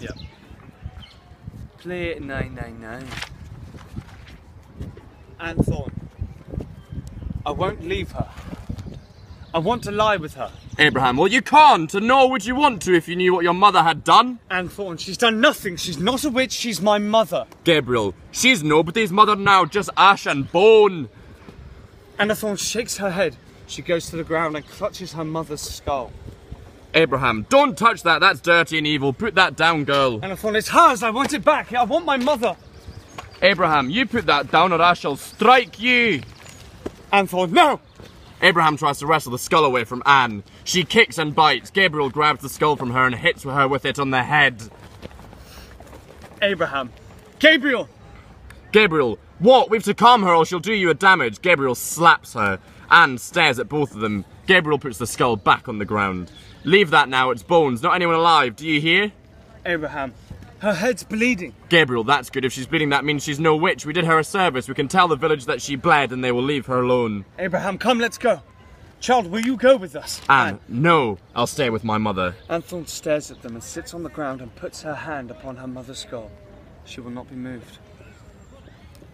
Yeah. Play it 999. Anne Thorne. I won't leave her. I want to lie with her. Abraham, well, you can't, and nor would you want to if you knew what your mother had done. Anne Thorne, she's done nothing. She's not a witch, she's my mother. Gabriel, she's nobody's mother now, just ash and bone. Anna Thorne shakes her head. She goes to the ground and clutches her mother's skull. Abraham, don't touch that, that's dirty and evil. Put that down, girl. Anna Thorne, it's hers. I want it back. I want my mother. Abraham, you put that down or I shall strike you. Anne Thorne, no! Abraham tries to wrestle the skull away from Anne. She kicks and bites. Gabriel grabs the skull from her and hits her with it on the head. Abraham. Gabriel! Gabriel, what? We've to calm her or she'll do you a damage. Gabriel slaps her. and stares at both of them. Gabriel puts the skull back on the ground. Leave that now, it's bones, not anyone alive, do you hear? Abraham. Her head's bleeding. Gabriel, that's good. If she's bleeding, that means she's no witch. We did her a service. We can tell the village that she bled and they will leave her alone. Abraham, come, let's go. Child, will you go with us? Anne, no, I'll stay with my mother. Anne Thorne stares at them and sits on the ground and puts her hand upon her mother's skull. She will not be moved.